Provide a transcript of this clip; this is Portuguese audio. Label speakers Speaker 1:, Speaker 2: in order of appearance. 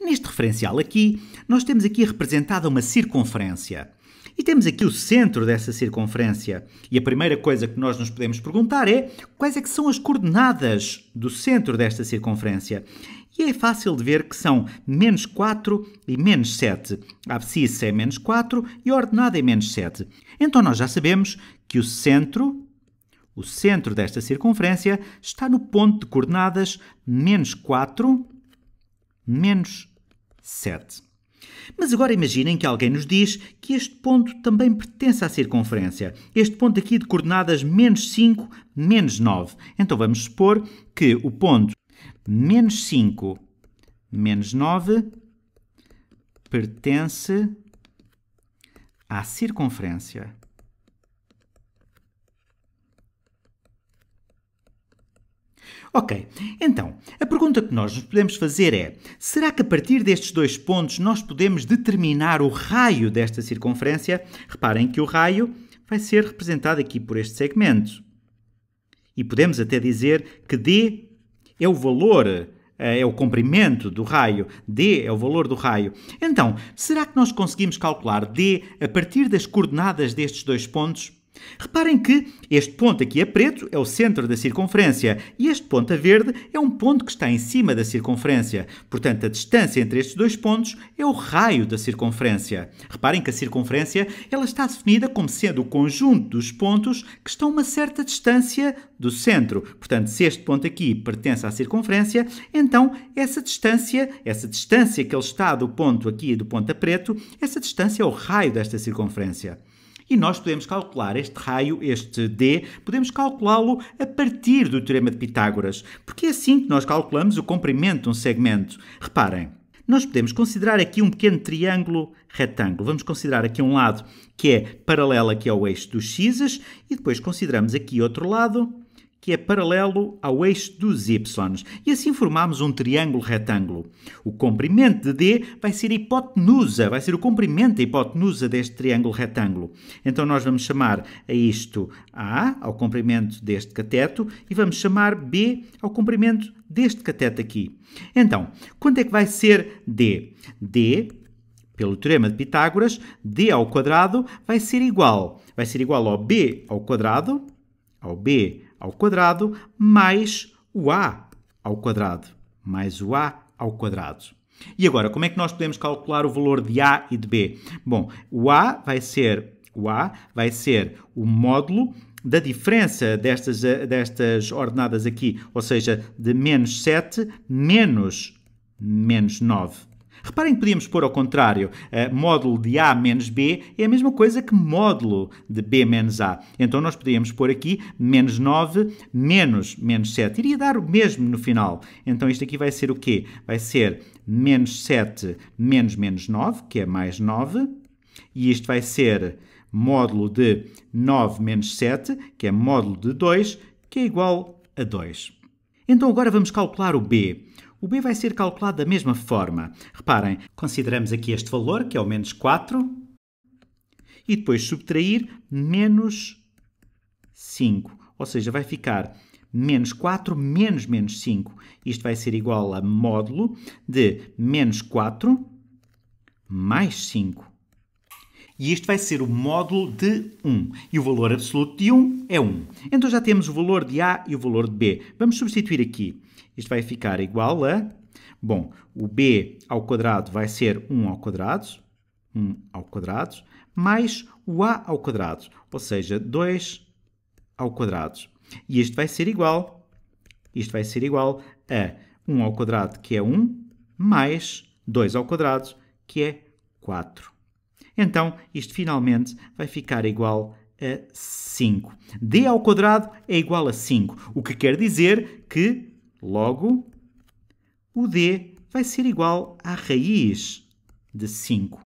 Speaker 1: Neste referencial aqui, nós temos aqui representada uma circunferência. E temos aqui o centro dessa circunferência. E a primeira coisa que nós nos podemos perguntar é quais é que são as coordenadas do centro desta circunferência. E é fácil de ver que são menos 4 e menos 7. A abscissa é menos 4 e a ordenada é menos 7. Então nós já sabemos que o centro, o centro desta circunferência, está no ponto de coordenadas menos 4, menos 7. Mas agora imaginem que alguém nos diz que este ponto também pertence à circunferência. Este ponto aqui de coordenadas menos 5, menos 9. Então vamos supor que o ponto menos 5, menos 9 pertence à circunferência. Ok, então, a pergunta que nós nos podemos fazer é: será que a partir destes dois pontos nós podemos determinar o raio desta circunferência? Reparem que o raio vai ser representado aqui por este segmento. E podemos até dizer que D é o valor, eh, é o comprimento do raio, D é o valor do raio. Então, será que nós conseguimos calcular D a partir das coordenadas destes dois pontos? Reparem que este ponto aqui a preto é o centro da circunferência e este ponto a verde é um ponto que está em cima da circunferência. Portanto, a distância entre estes dois pontos é o raio da circunferência. Reparem que a circunferência ela está definida como sendo o conjunto dos pontos que estão a uma certa distância do centro. Portanto, se este ponto aqui pertence à circunferência, então essa distância, essa distância que ele está do ponto aqui do ponto a preto, essa distância é o raio desta circunferência. E nós podemos calcular este raio, este D, podemos calculá-lo a partir do Teorema de Pitágoras, porque é assim que nós calculamos o comprimento de um segmento. Reparem, nós podemos considerar aqui um pequeno triângulo retângulo. Vamos considerar aqui um lado que é paralelo aqui ao eixo dos x e depois consideramos aqui outro lado que é paralelo ao eixo dos y. E assim formamos um triângulo retângulo. O comprimento de D vai ser a hipotenusa, vai ser o comprimento da hipotenusa deste triângulo retângulo. Então nós vamos chamar a isto A, ao comprimento deste cateto, e vamos chamar B ao comprimento deste cateto aqui. Então, quanto é que vai ser D? D pelo teorema de Pitágoras, d ao quadrado vai ser igual, vai ser igual ao b ao quadrado, ao b ao quadrado mais o a ao quadrado, mais o a ao quadrado. E agora, como é que nós podemos calcular o valor de a e de b? Bom, o a vai ser o a vai ser o módulo da diferença destas, destas ordenadas aqui, ou seja, de menos 7 menos menos 9. Reparem que podíamos pôr ao contrário. Uh, módulo de A menos B é a mesma coisa que módulo de B menos A. Então nós podíamos pôr aqui menos 9 menos menos 7. Iria dar o mesmo no final. Então isto aqui vai ser o quê? Vai ser menos 7 menos menos 9, que é mais 9. E isto vai ser módulo de 9 menos 7, que é módulo de 2, que é igual a 2. Então agora vamos calcular o B. O b vai ser calculado da mesma forma. Reparem, consideramos aqui este valor, que é o menos 4, e depois subtrair menos 5. Ou seja, vai ficar menos 4 menos menos 5. Isto vai ser igual a módulo de menos 4 mais 5. E isto vai ser o módulo de 1. E o valor absoluto de 1 é 1. Então já temos o valor de A e o valor de B. Vamos substituir aqui. Isto vai ficar igual a... Bom, o b ao quadrado vai ser 1 ao quadrado, 1 ao quadrado, mais o a ao quadrado, ou seja, 2 ao quadrado. E isto vai ser igual, isto vai ser igual a 1 ao quadrado, que é 1, mais 2 ao quadrado, que é 4. Então, isto finalmente vai ficar igual a 5. d ao quadrado é igual a 5, o que quer dizer que Logo, o D vai ser igual à raiz de 5.